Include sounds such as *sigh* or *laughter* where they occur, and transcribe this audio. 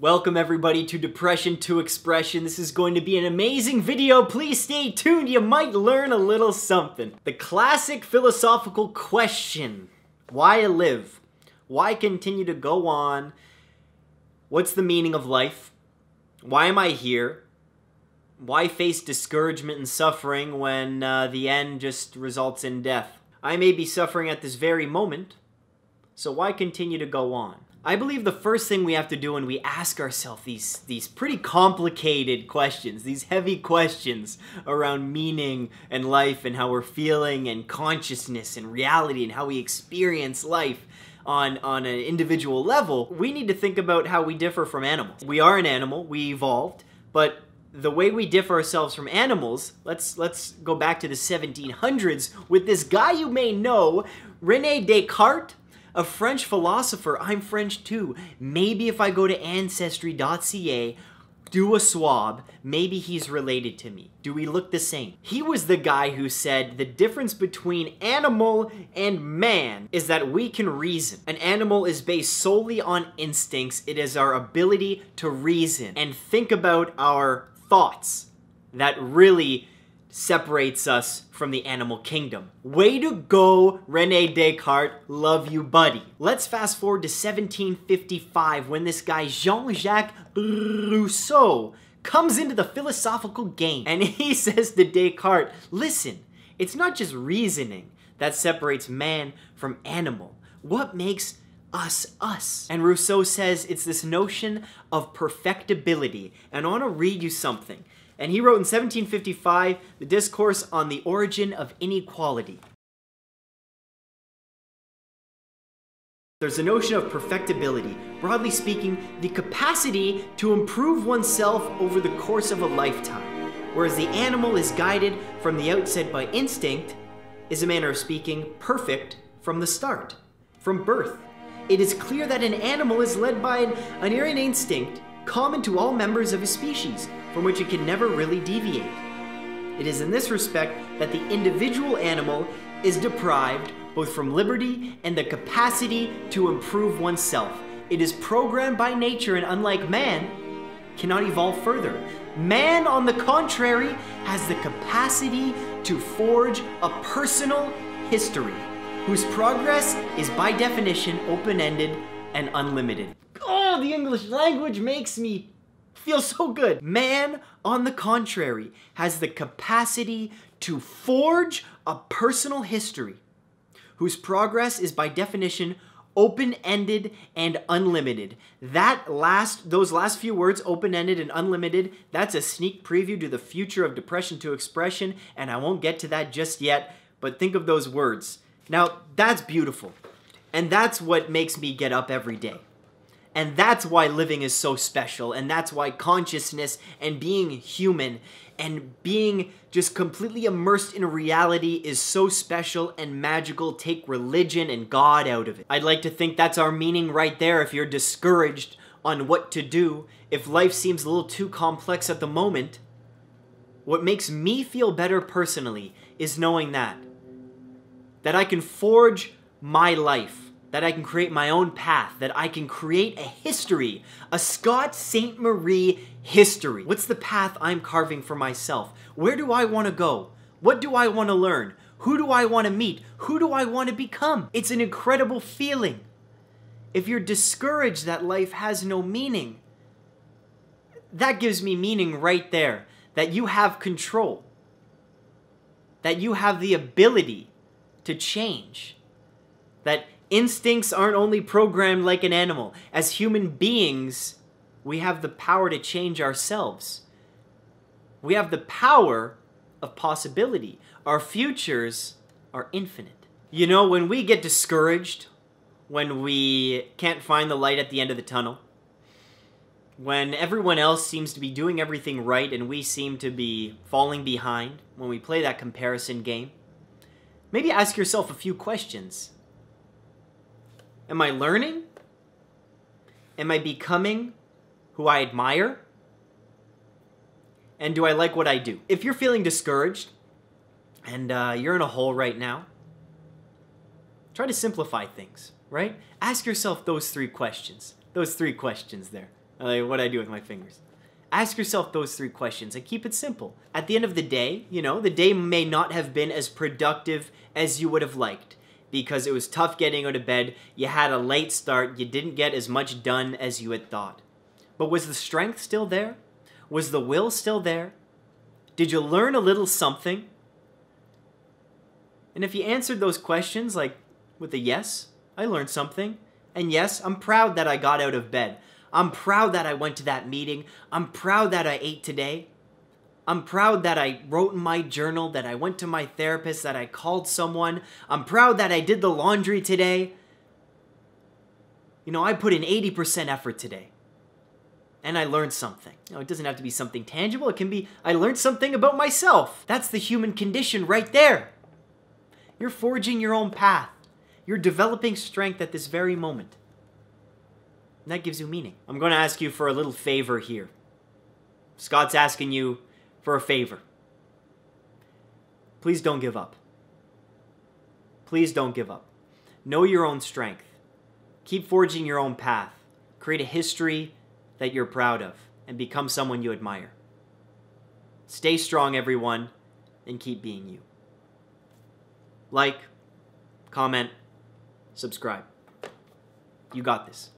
Welcome everybody to Depression to Expression. This is going to be an amazing video. Please stay tuned. You might learn a little something. The classic philosophical question. Why live? Why continue to go on? What's the meaning of life? Why am I here? Why face discouragement and suffering when uh, the end just results in death? I may be suffering at this very moment, so why continue to go on? I believe the first thing we have to do when we ask ourselves these, these pretty complicated questions, these heavy questions around meaning and life and how we're feeling and consciousness and reality and how we experience life on, on an individual level, we need to think about how we differ from animals. We are an animal, we evolved, but the way we differ ourselves from animals, let's let's go back to the 1700s with this guy you may know, Rene Descartes, a French philosopher. I'm French too. Maybe if I go to ancestry.ca, do a swab, maybe he's related to me. Do we look the same? He was the guy who said the difference between animal and man is that we can reason. An animal is based solely on instincts. It is our ability to reason and think about our thoughts that really separates us from the animal kingdom. Way to go, Rene Descartes. Love you, buddy. Let's fast forward to 1755 when this guy Jean-Jacques Rousseau comes into the philosophical game and he *laughs* says to Descartes, listen, it's not just reasoning that separates man from animal. What makes us us? And Rousseau says it's this notion of perfectibility. And I want to read you something and he wrote in 1755 the Discourse on the Origin of Inequality. There's a notion of perfectibility, broadly speaking, the capacity to improve oneself over the course of a lifetime. Whereas the animal is guided from the outset by instinct, is a manner of speaking perfect from the start, from birth. It is clear that an animal is led by an unerring instinct common to all members of a species, from which it can never really deviate. It is in this respect that the individual animal is deprived both from liberty and the capacity to improve oneself. It is programmed by nature and unlike man, cannot evolve further. Man, on the contrary, has the capacity to forge a personal history whose progress is by definition open-ended and unlimited. Oh, the English language makes me feel so good. Man, on the contrary, has the capacity to forge a personal history whose progress is by definition open-ended and unlimited. That last those last few words open-ended and unlimited, that's a sneak preview to the future of depression to expression and I won't get to that just yet, but think of those words. Now, that's beautiful. And that's what makes me get up every day. And that's why living is so special. And that's why consciousness and being human and being just completely immersed in reality is so special and magical. Take religion and God out of it. I'd like to think that's our meaning right there if you're discouraged on what to do, if life seems a little too complex at the moment. What makes me feel better personally is knowing that. That I can forge my life that I can create my own path, that I can create a history, a Scott Ste Marie history. What's the path I'm carving for myself? Where do I want to go? What do I want to learn? Who do I want to meet? Who do I want to become? It's an incredible feeling. If you're discouraged that life has no meaning, that gives me meaning right there. That you have control. That you have the ability to change. That Instincts aren't only programmed like an animal. As human beings, we have the power to change ourselves. We have the power of possibility. Our futures are infinite. You know, when we get discouraged, when we can't find the light at the end of the tunnel, when everyone else seems to be doing everything right and we seem to be falling behind, when we play that comparison game, maybe ask yourself a few questions. Am I learning? Am I becoming who I admire? And do I like what I do? If you're feeling discouraged and uh, you're in a hole right now, try to simplify things, right? Ask yourself those three questions. Those three questions there. Like, what I do with my fingers. Ask yourself those three questions and keep it simple. At the end of the day, you know, the day may not have been as productive as you would have liked because it was tough getting out of bed, you had a late start, you didn't get as much done as you had thought. But was the strength still there? Was the will still there? Did you learn a little something? And if you answered those questions like with a yes, I learned something. And yes, I'm proud that I got out of bed. I'm proud that I went to that meeting. I'm proud that I ate today. I'm proud that I wrote in my journal, that I went to my therapist, that I called someone. I'm proud that I did the laundry today. You know, I put in 80% effort today. And I learned something. You know, it doesn't have to be something tangible. It can be, I learned something about myself. That's the human condition right there. You're forging your own path. You're developing strength at this very moment. And that gives you meaning. I'm going to ask you for a little favor here. Scott's asking you for a favor. Please don't give up. Please don't give up. Know your own strength. Keep forging your own path. Create a history that you're proud of and become someone you admire. Stay strong, everyone, and keep being you. Like, comment, subscribe. You got this.